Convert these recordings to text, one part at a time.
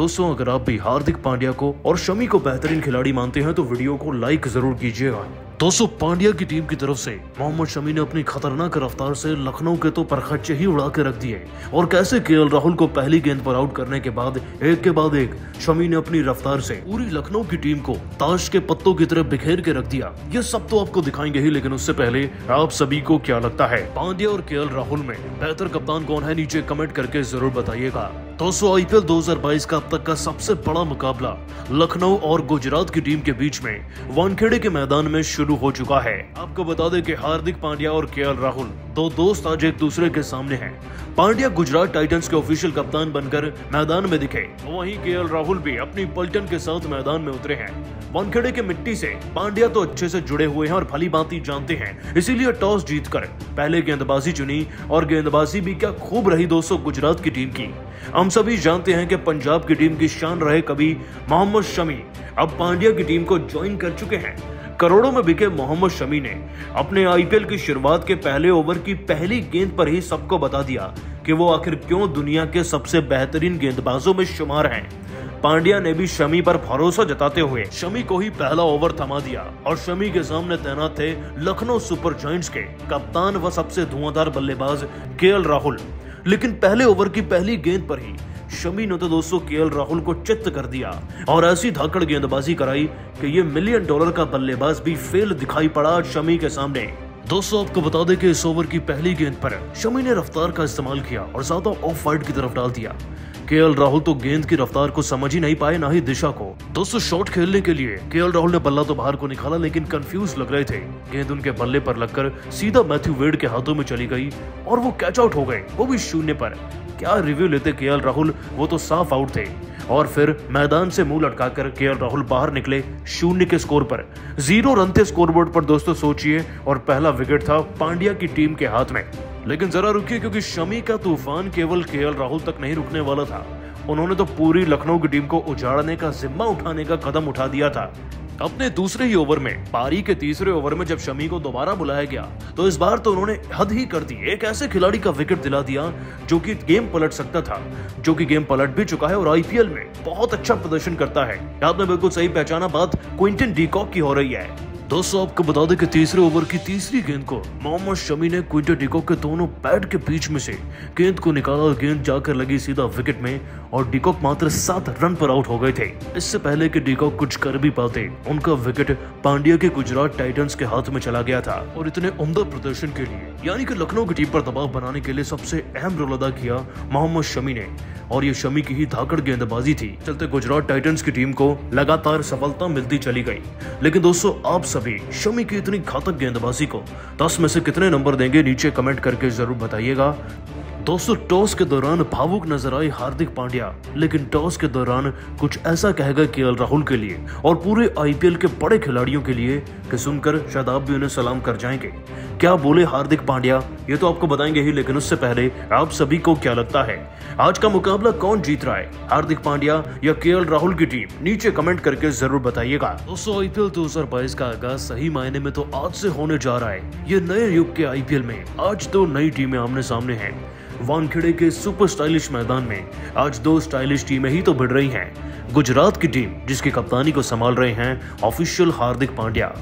दोस्तों, अगर आप भी हार्दिक पांड्या को और शमी को बेहतरीन खिलाड़ी मानते हैं तो वीडियो को लाइक ज़रूर कीजिएगा। दोस्तों पांड्या की टीम की तरफ़ से मोहम्मद शमी ने अपनी खतरनाक रफ्तार से लखनऊ के तो परखच्चे ही उड़ा के रख दिए। और कैसे के राहुल को पहली गेंद पर आउट करने के बाद एक के बाद एक शमी ने अपनी रफ्तार से पूरी लखनऊ की टीम को ताश के पत्तों की तरह बिखेर के रख दिया। ये सब तो आपको दिखाएँगे ही, लेकिन उससे पहले आप सभी को क्या लगता है? पांड्या और के राहुल में बेहतर कप्तान कौन है, नीचे कमेंट करके ज़रूर बताइएगा। दोस्तों आईपीएल 2022 का अब तक का सबसे बड़ा मुकाबला लखनऊ और गुजरात की टीम के बीच में वानखेड़े के मैदान में शुरू हो चुका है। आपको बता दें कि हार्दिक पांड्या और के राहुल दो दोस्त आज एक दूसरे के सामने हैं। पांड्या गुजरात टाइटंस के ऑफिशियल कप्तान बनकर मैदान में दिखे। वहीं केएल राहुल भी अपनी पलटन के साथ मैदान में उतरे हैं। वानखेड़े के मिट्टी से पांड्या तो अच्छे से जुड़े हुए हैं और भली बाती जानते हैं, इसीलिए टॉस जीतकर पहले गेंदबाजी चुनी और गेंदबाजी भी क्या खूब रही दोस्तों गुजरात की टीम की। हम सभी जानते हैं कि पंजाब की टीम की शान रहे कभी मोहम्मद शमी। अब पांड्या की टीम को ज्वाइन कर चुके हैं। करोड़ों में बिके मोहम्मद शमी ने अपने आईपीएल की शुरुआत के पहले ओवर की पहली गेंद पर ही सबको बता दिया कि वो आखिर क्यों दुनिया के सबसे बेहतरीन गेंदबाजों में शुमार हैं। पांड्या ने भी शमी पर भरोसा जताते हुए शमी को ही पहला ओवर थमा दिया और शमी के सामने तैनात थे लखनऊ सुपर जॉइंट्स के कप्तान व सबसे धुआंधार बल्लेबाज के राहुल। लेकिन पहले ओवर की पहली गेंद पर ही शमी ने तो दोस्तों के राहुल को चित्त कर दिया और ऐसी धाकड़ गेंदबाजी कराई कि ये मिलियन डॉलर का बल्लेबाज भी फेल दिखाई पड़ा शमी के सामने। दोस्तों, आपको बता दें कि इस ओवर की पहली गेंद पर शमी ने रफ्तार का इस्तेमाल किया और ज़्यादा ऑफ़ वाइड की तरफ़ डाल दिया। के राहुल तो गेंद की रफ्तार को समझ ही नहीं पाए, ना ही दिशा को। दोस्तों, शॉट खेलने के लिए केएल राहुल ने बल्ला तो बाहर को निकाला, लेकिन कंफ्यूज लग रहे थे। गेंद उनके बल्ले पर लगकर सीधा मैथ्यू वेड के हाथों में चली गई और वो कैच आउट हो गए, वो भी शून्य पर। क्या रिव्यू लेते के राहुल? वो तो साफ़ आउट थे। और फिर मैदान से मुँह लटकाकर के राहुल बाहर निकले शून्य के स्कोर पर। ज़ीरो रन थे स्कोरबोर्ड पर, दोस्तों, सोचिए। और पहला विकेट था पांड्या की टीम के हाथ में। लेकिन जरा रुकिए, क्योंकि शमी का तूफ़ान केवल केएल राहुल तक नहीं रुकने वाला था। उन्होंने तो पूरी लखनऊ की टीम को उजाड़ने का जिम्मा उठाने का कदम उठा दिया था। अपने दूसरे ही ओवर में, पारी के तीसरे ओवर में जब शमी को दोबारा बुलाया गया तो इस बार तो उन्होंने हद ही कर दी, एक ऐसे खिलाड़ी का विकेट दिला दिया, जो कि गेम पलट सकता था, जो कि गेम पलट भी चुका है और आईपीएल में बहुत अच्छा प्रदर्शन करता है। आपने बिल्कुल सही पहचाना बात, क्विंटन डीकॉक की हो रही है। दोस्तों आपको बता दें कि तीसरे ओवर की तीसरी गेंद को मोहम्मद शमी ने क्विंटर डिकॉक के दोनों पैड के बीच में से गेंद को निकाला और गेंद जाकर लगी सीधा विकेट में और डिकॉक मात्र सात रन पर आउट हो गए थे। इससे पहले कि डिकॉक कुछ कर भी पाते, उनका विकेट पांड्या के गुजरात टाइटंस के हाथ में चला गया था। और इतने उमदा प्रदर्शन के लिए, यानी कि लखनऊ की टीम पर दबाव बनाने के लिए सबसे अहम रोल अदा किया मोहम्मद शमी ने। और ये शमी की ही धाकड़ गेंदबाजी थी। चलते गुजरात टाइटंस की टीम को लगातार सफलता मिलती चली गई। लेकिन दोस्तों, आप सभी। शमी की इतनी घातक गेंदबाजी को दस में से कितने नंबर देंगे, नीचे कमेंट करके ज़रूर बताइएगा। दोस्तों, टॉस के दौरान भावुक नज़र आई हार्दिक पांड्या, लेकिन टॉस के दौरान कुछ ऐसा कहेगा के राहुल के लिए और पूरे आईपीएल के बड़े खिलाड़ियों के लिए कि सुनकर शायद आप भी उन्हें सलाम कर जाएँगे। क्या बोले हार्दिक पांड्या? ये तो आपको बताएँगे ही, लेकिन उससे पहले आप सभी को क्या लगता है? आज का मुकाबला कौन जीत रहा है? हार्दिक पांड्या या के राहुल की टीम? नीचे कमेंट करके ज़रूर बताइएगा। दोस्तों आईपीएल दो का आगाज़ सही मायने में तो आज से होने जा रहा है। ये नए युग के आईपीएल में आज तो नई टीमें आमने सामने हैं। वानखेड़े के सुपर स्टाइलिश मैदान में आज दो स्टाइलिश टीमें ही तो भिड़ रही हैं। गुजरात की टीम, जिसकी कप्तानी को संभाल रहे हैं ऑफिशियल हार्दिक पांड्या,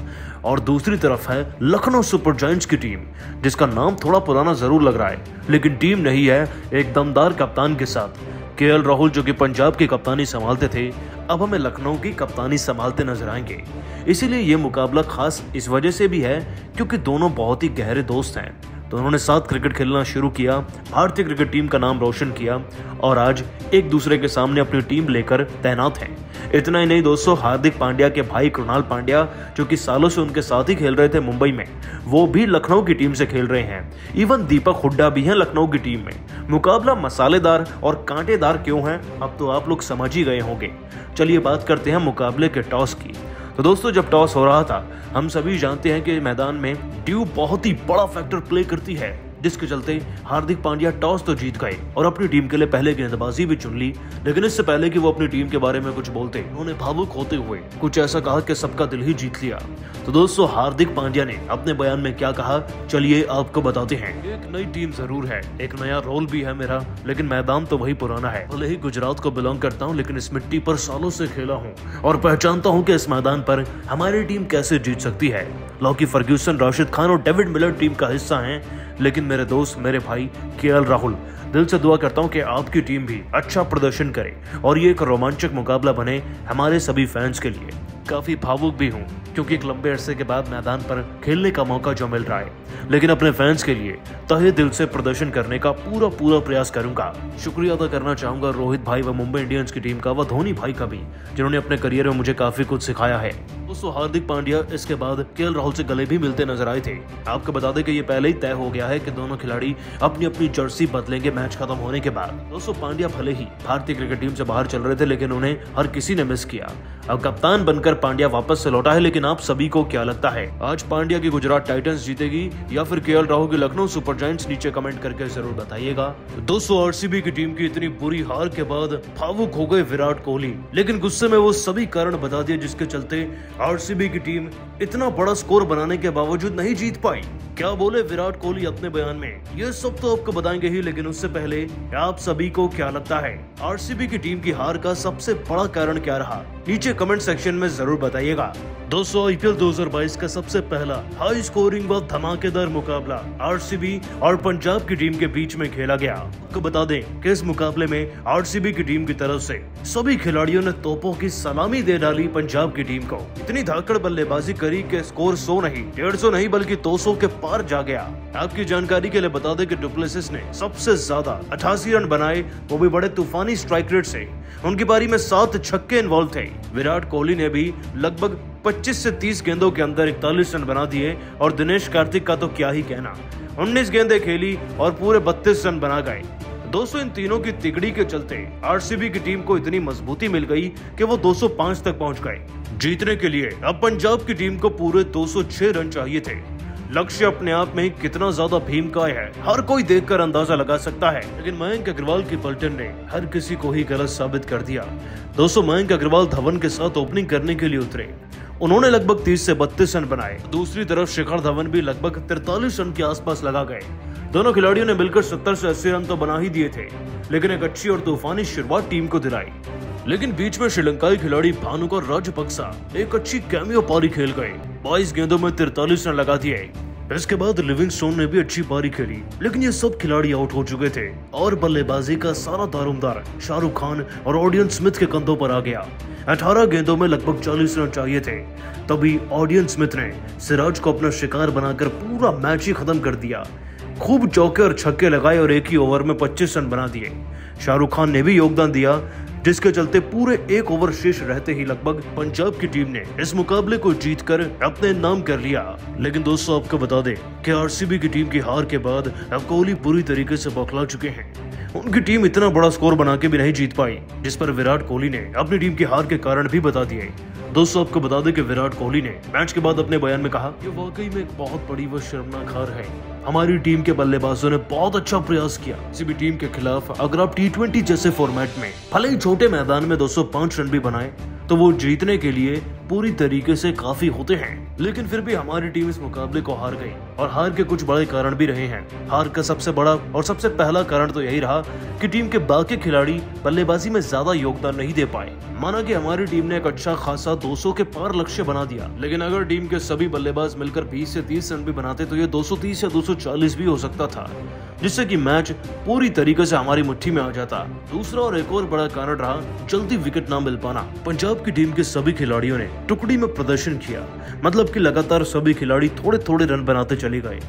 और दूसरी तरफ़ है लखनऊ सुपर जायंट्स की टीम, जिसका नाम थोड़ा पुराना ज़रूर लग रहा है, लेकिन टीम नहीं है एक दमदार कप्तान के साथ। के राहुल, जो कि पंजाब की कप्तानी संभालते थे, अब हमें लखनऊ की कप्तानी संभालते नज़र आएँगे। इसीलिए ये मुकाबला खास इस वजह से भी है, क्योंकि दोनों बहुत ही गहरे दोस्त हैं। तो उन्होंने साथ क्रिकेट खेलना शुरू किया, भारतीय क्रिकेट टीम का नाम रोशन किया और आज एक दूसरे के सामने अपनी टीम लेकर तैनात हैं। इतना ही नहीं दोस्तों, हार्दिक पांड्या के भाई कृणाल पांड्या, जो कि सालों से उनके साथ ही खेल रहे थे मुंबई में, वो भी लखनऊ की टीम से खेल रहे हैं। इवन दीपक हुड्डा भी हैं लखनऊ की टीम में। मुकाबला मसालेदार और कांटेदार क्यों है, अब तो आप लोग समझ ही गए होंगे। चलिए बात करते हैं मुकाबले के टॉस की। तो दोस्तों, जब टॉस हो रहा था, हम सभी जानते हैं कि मैदान में ड्यू बहुत ही बड़ा फैक्टर प्ले करती है। जिसके चलते हार्दिक पांड्या टॉस तो जीत गए और अपनी टीम के लिए पहले गेंदबाजी भी चुन ली, लेकिन इससे पहले कि वो अपनी टीम के बारे में कुछ बोलते, उन्होंने भावुक होते हुए कुछ ऐसा कहा कि सबका दिल ही जीत लिया। तो दोस्तों, हार्दिक पांड्या ने अपने बयान में क्या कहा, चलिए आपको बताते हैं। एक नई टीम ज़रूर है, एक नया रोल भी है मेरा, लेकिन मैदान तो वही पुराना है। भले ही गुजरात को बिलोंग करता हूँ, लेकिन इस मिट्टी पर सालों से खेला हूँ और पहचानता हूँ कि इस मैदान पर हमारी टीम कैसे जीत सकती है। लॉकी फर्ग्यूसन, राशिद खान और डेविड मिलर टीम का हिस्सा हैं। लेकिन मेरे दोस्त, मेरे भाई के राहुल, दिल से दुआ करता हूँ कि आपकी टीम भी अच्छा प्रदर्शन करे और ये एक रोमांचक मुकाबला बने हमारे सभी फैंस के लिए। काफ़ी भावुक भी हूँ, क्योंकि एक लंबे अरसे के बाद मैदान पर खेलने का मौका जो मिल रहा है। लेकिन अपने फैंस के लिए तहे दिल से प्रदर्शन करने का पूरा पूरा प्रयास करूँगा। शुक्रिया अदा करना चाहूँगा रोहित भाई व मुंबई इंडियंस की टीम का व धोनी भाई का भी, जिन्होंने अपने करियर में मुझे काफ़ी कुछ सिखाया है। दोस्तों, हार्दिक पांड्या इसके बाद के राहुल से गले भी मिलते नज़र आए थे। आपको बता दें कि ये पहले ही तय हो गया है कि दोनों खिलाड़ी अपनी अपनी जर्सी बदलेंगे मैच खत्म होने के बाद। दोस्तों, पांड्या भले ही भारतीय क्रिकेट टीम से बाहर चल रहे थे, लेकिन उन्हें हर किसी ने मिस किया। अब कप्तान बनकर पांड्या वापस से लौटा है, लेकिन आप सभी को क्या लगता है? आज पांड्या की गुजरात टाइटंस जीतेगी या फिर के राहुल की लखनऊ सुपर जायंट्स नीचे कमेंट करके ज़रूर बताइएगा। दोस्तों आरसीबी की टीम की इतनी बुरी हार के बाद भावुक हो गए विराट कोहली। लेकिन गुस्से में वो सभी कारण बता दिए जिसके चलते आरसीबी की टीम इतना बड़ा स्कोर बनाने के बावजूद नहीं जीत पाई। क्या बोले विराट कोहली अपने बयान में? ये सब तो आपको बताएँगे ही, लेकिन उससे पहले आप सभी को क्या लगता है? आरसीबी की टीम की हार का सबसे बड़ा कारण क्या रहा? नीचे कमेंट सेक्शन में ज़रूर बताइएगा। दोस्तों आईपीएल 2022 का सबसे पहला हाई स्कोरिंग व धमाकेदार मुकाबला आरसीबी और पंजाब की टीम के बीच में खेला गया। आपको बता दें कि इस मुकाबले में आरसीबी की टीम की तरफ़ से सभी खिलाड़ियों ने तोपों की सलामी दे डाली पंजाब की टीम को। इतनी धाकड़ बल्लेबाजी करी के स्कोर सौ नहीं, डेढ़ सौ नहीं, बल्कि दो सौ के पार जा गया। आपकी जानकारी के लिए बता दें कि डुप्लेसिस ने सबसे ज़्यादा अठासी रन बनाए, वो भी बड़े तूफानी स्ट्राइक रेट से। उनकी पारी में सात छक्के इन्वॉल्व थे। विराट कोहली ने भी लगभग 25 से 30 गेंदों के अंदर इकतालीस रन बना दिए और दिनेश कार्तिक का तो क्या ही कहना। 19 गेंदें खेली और पूरे 32 रन बना गए। दोस्तों इन तीनों की तिगड़ी के चलते आरसीबी की टीम को इतनी मजबूती मिल गई कि वो 205 तक पहुँच गए। जीतने के लिए अब पंजाब की टीम को पूरे 206 रन चाहिए थे। लक्ष्य अपने आप में ही कितना ज़्यादा भीमकाय है। हर कोई देखकर अंदाज़ा लगा सकता है। लेकिन मयंक अग्रवाल की पलटन ने हर किसी को ही गलत साबित कर दिया। दोस्तों, मयंक अग्रवाल धवन के साथ ओपनिंग करने के लिए उतरे। उन्होंने लगभग 30 से 32 रन बनाए। दूसरी तरफ़ शिखर धवन भी लगभग तिरतालीस रन के आसपास लगा गए। दोनों खिलाड़ियों ने मिलकर 70 से 80 रन तो बना ही दिए थे। लेकिन एक अच्छी और तूफानी शुरुआत टीम को दिलाई। लेकिन बीच में श्रीलंकाई खिलाड़ी भानुकर राजपक्सा एक अच्छी कैमियो पारी खेल गए। बाईस गेंदों में तिरतालीस रन लगा दिए। इसके बाद लिविंगस्टोन ने भी अच्छी पारी खेली, लेकिन ये सब खिलाड़ी आउट हो चुके थे। और बल्लेबाजी का सारा दारोमदार शाहरुख खान और ऑडियंस स्मिथ के कंधों पर आ गया। 18 गेंदों में लगभग 40 रन चाहिए थे। तभी ऑडियंस स्मिथ ने सिराज को अपना शिकार बनाकर पूरा मैच ही खत्म कर दिया। खूब चौके और छक्के लगाए और एक ही ओवर में 25 रन बना दिए। शाहरुख खान ने भी योगदान दिया। जिसके चलते पूरे एक ओवर शेष रहते ही लगभग पंजाब की टीम ने इस मुकाबले को जीत कर अपने नाम कर लिया। लेकिन दोस्तों, आपको बता दें कि आरसीबी की टीम की हार के बाद अब कोहली पूरी तरीके से बौखला चुके हैं। उनकी टीम इतना बड़ा स्कोर बना के भी नहीं जीत पाई, जिस पर विराट कोहली ने अपनी टीम की हार के कारण भी बता दिए। दोस्तों, आपको बता दें कि विराट कोहली ने मैच के बाद अपने बयान में कहा कि वाकई में एक बहुत बड़ी व शर्मनाक हार है। हमारी टीम के बल्लेबाजों ने बहुत अच्छा प्रयास किया। किसी भी टीम के खिलाफ अगर आप टी जैसे फॉर्मेट में भले ही छोटे मैदान में 205 रन भी बनाए तो वो जीतने के लिए पूरी तरीके से काफ़ी होते हैं। लेकिन फिर भी हमारी टीम इस मुकाबले को हार गई। और हार के कुछ बड़े कारण भी रहे हैं। हार का सबसे बड़ा और सबसे पहला कारण तो यही रहा कि टीम के बाकी खिलाड़ी बल्लेबाजी में ज़्यादा योगदान नहीं दे पाए। माना कि हमारी टीम ने एक अच्छा खासा 200 के पार लक्ष्य बना दिया। लेकिन अगर टीम के सभी बल्लेबाज मिलकर 20 से 30 रन भी बनाते तो ये 230 या 240 भी हो सकता था, जिससे कि मैच पूरी तरीके से हमारी मुट्ठी में आ जाता। दूसरा और एक और बड़ा कारण रहा, जल्दी विकेट ना मिल पाना। पंजाब की टीम के सभी खिलाड़ियों ने टुकड़ी में प्रदर्शन किया मतलब कि लगातार सभी खिलाड़ी थोड़े थोड़े रन बनाते चले। गए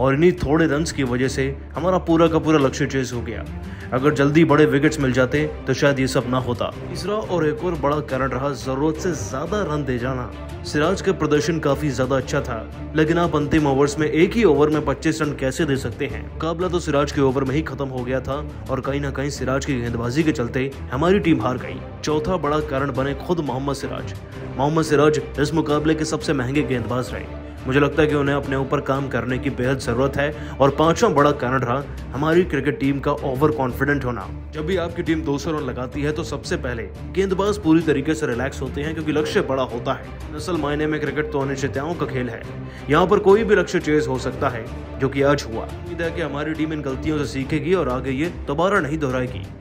और इन्हीं थोड़े रन की वजह से हमारा पूरा का पूरा लक्ष्य चेस हो गया। अगर जल्दी बड़े विकेट्स मिल जाते तो शायद ये सब ना होता। तीसरा और एक और बड़ा कारण रहा ज़रूरत से ज़्यादा रन दे जाना। सिराज का प्रदर्शन काफ़ी ज़्यादा अच्छा था, लेकिन आप अंतिम ओवर्स में एक ही ओवर में 25 रन कैसे दे सकते हैं? मुकाबला तो सिराज के ओवर में ही खत्म हो गया था, और कहीं ना कहीं सिराज की गेंदबाजी के चलते हमारी टीम हार गई। चौथा बड़ा कारण बने खुद मोहम्मद सिराज। मोहम्मद सिराज इस मुकाबले के सबसे महँगे गेंदबाज रहे। मुझे लगता है कि उन्हें अपने ऊपर काम करने की बेहद ज़रूरत है और पांचवा बड़ा कारण रहा हमारी क्रिकेट टीम का ओवर कॉन्फिडेंट होना। जब भी आपकी टीम 200 रन लगाती है तो सबसे पहले गेंदबाज पूरी तरीके से रिलैक्स होते हैं क्योंकि लक्ष्य बड़ा होता है। असल मायने में क्रिकेट तो अनिश्चितताओं का खेल है। यहाँ पर कोई भी लक्ष्य चेज हो सकता है, जो कि आज हुआ। उम्मीद है कि हमारी टीम इन गलतियों से सीखेगी और आगे ये दोबारा नहीं दोहराएगी।